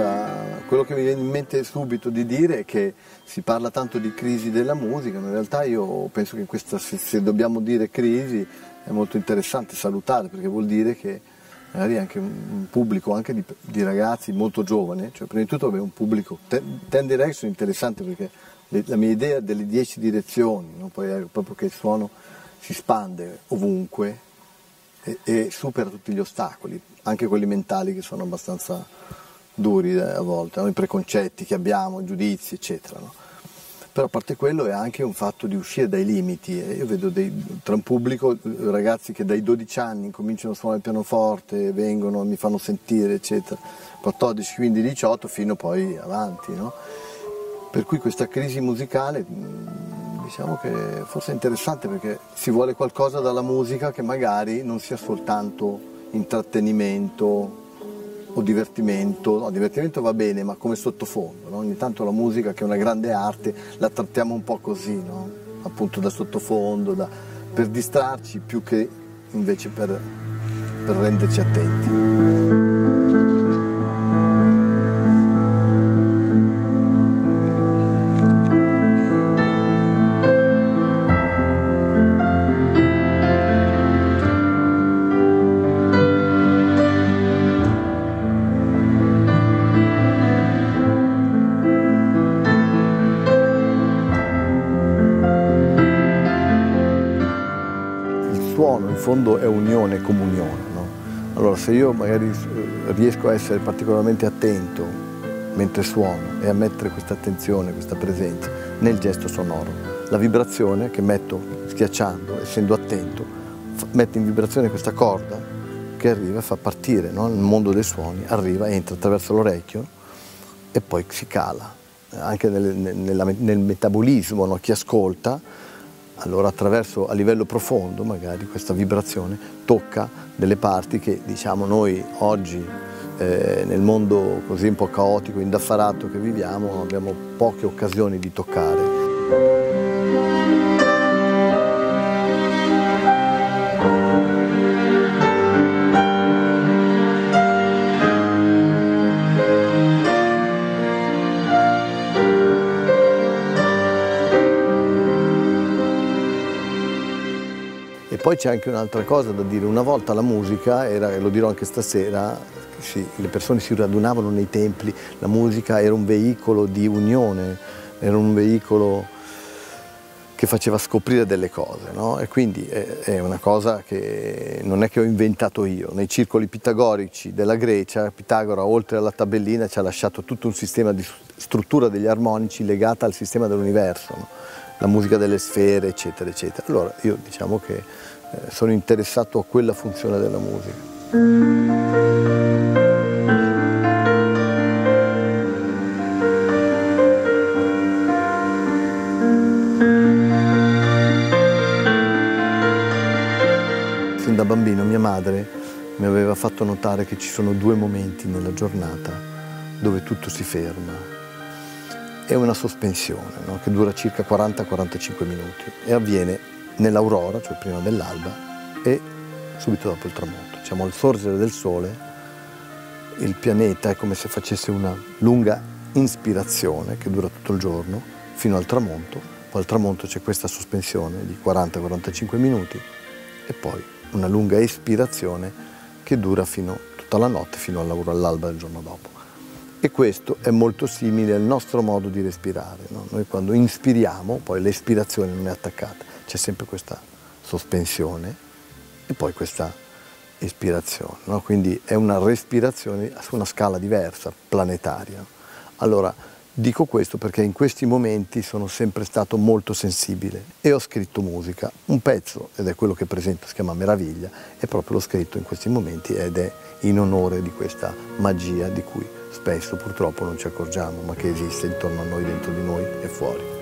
esperienza. Quello che mi viene in mente subito di dire è che si parla tanto di crisi della musica, ma in realtà io penso che questa, se dobbiamo dire crisi, è molto interessante salutare, perché vuol dire che magari anche un pubblico anche di, di ragazzi molto giovane, cioè prima di tutto avere un pubblico, Ten Direction è interessante perché le, la mia idea delle dieci direzioni, no? poi è proprio che il suono si spande ovunque e, e, supera tutti gli ostacoli, anche quelli mentali che sono abbastanza duri eh, a volte, no? i preconcetti che abbiamo, i giudizi, eccetera. No? però a parte quello è anche un fatto di uscire dai limiti. Io vedo dei, tra un pubblico ragazzi che dai 12 anni cominciano a suonare il pianoforte, vengono, mi fanno sentire, eccetera, 14, 15, 18 fino poi avanti. No? Per cui questa crisi musicale diciamo che forse è interessante perché si vuole qualcosa dalla musica che magari non sia soltanto intrattenimento o divertimento, no, divertimento va bene ma come sottofondo, no? ogni tanto la musica che è una grande arte la trattiamo un po' così, no? appunto da sottofondo, da, per distrarci più che invece per, per renderci attenti. Fondo è unione e comunione. No? Allora se io magari eh, riesco a essere particolarmente attento mentre suono e a mettere questa attenzione, questa presenza nel gesto sonoro, la vibrazione che metto schiacciando, essendo attento, mette in vibrazione questa corda che arriva e fa partire no? nel mondo dei suoni, arriva, entra attraverso l'orecchio e poi si cala. Anche nel, nel, nel metabolismo, no? chi ascolta allora attraverso a livello profondo magari questa vibrazione tocca delle parti che diciamo noi oggi eh, nel mondo così un po' caotico, indaffarato che viviamo abbiamo poche occasioni di toccare. Poi c'è anche un'altra cosa da dire, una volta la musica era, e lo dirò anche stasera, sì, le persone si radunavano nei templi, la musica era un veicolo di unione, era un veicolo che faceva scoprire delle cose, no? e quindi è, è, una cosa che non è che ho inventato io. Nei circoli pitagorici della Grecia, Pitagora oltre alla tabellina ci ha lasciato tutto un sistema di struttura degli armonici legata al sistema dell'universo, no? La musica delle sfere, eccetera, eccetera. Allora io diciamo che eh, sono interessato a quella funzione della musica. Da bambino mia madre mi aveva fatto notare che ci sono due momenti nella giornata dove tutto si ferma. È una sospensione no? che dura circa 40-45 minuti e avviene nell'aurora, cioè prima dell'alba, e subito dopo il tramonto. Diciamo al sorgere del sole il pianeta è come se facesse una lunga inspirazione che dura tutto il giorno fino al tramonto, poi al tramonto c'è questa sospensione di 40-45 minuti e poi una lunga espirazione che dura fino tutta la notte fino all'alba del giorno dopo. E questo è molto simile al nostro modo di respirare. No? Noi quando inspiriamo, poi l'espirazione non è attaccata, c'è sempre questa sospensione e poi questa espirazione, no? quindi è una respirazione su una scala diversa, planetaria. Allora, dico questo perché in questi momenti sono sempre stato molto sensibile e ho scritto musica. Un pezzo, ed è quello che presento, si chiama Meraviglia, è proprio l'ho scritto in questi momenti ed è in onore di questa magia di cui spesso purtroppo non ci accorgiamo, ma che esiste intorno a noi, dentro di noi e fuori.